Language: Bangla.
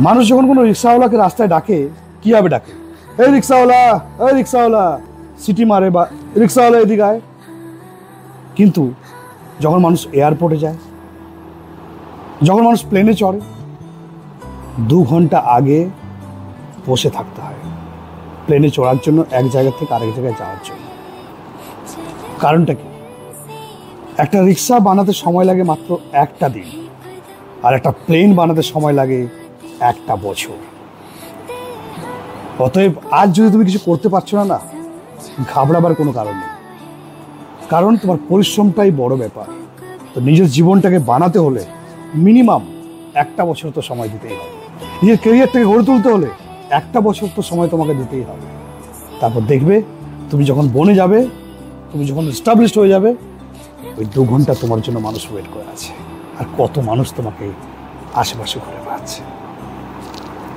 মানুষ যখন কোনো রিক্সাওয়ালাকে রাস্তায় ডাকে, কীভাবে ডাকে? এই রিক্সাওয়ালা এই রিক্সাওয়ালা, সিটি মারে বা, রিক্সাওয়ালা এদিকে আয়। কিন্তু যখন মানুষ এয়ারপোর্টে যায়, যখন মানুষ প্লেনে চড়ে, দু ঘণ্টা আগে বসে থাকতে হয়। প্লেনে চড়ার জন্য এক জায়গা থেকে আরেক জায়গায় যাওয়ার জন্য। কারণটা কি? একটা রিক্সা বানাতে সময় লাগে মাত্র একটা দিন। আর একটা প্লেন বানাতে সময় লাগে একটা বছর। অতএব আজ যদি তুমি কিছু করতে পারছ না না, ঘাবড়াবার কোনো কারণ নেই। কারণ তোমার পরিশ্রমটাই বড় ব্যাপার। তো নিজের জীবনটাকে বানাতে হলে মিনিমাম একটা বছর তো সময় দিতেই হবে। নিজের কেরিয়ারটাকে গড়ে তুলতে হলে একটা বছর তো সময় তোমাকে দিতেই হবে। তারপর দেখবে তুমি যখন বনে যাবে, তুমি যখন এস্টাবলিশড হয়ে যাবে, ওই দু ঘণ্টা তোমার জন্য মানুষ ওয়েট করে আছে। আর কত মানুষ তোমাকে আশেপাশে ঘুরে বেড়াচ্ছে।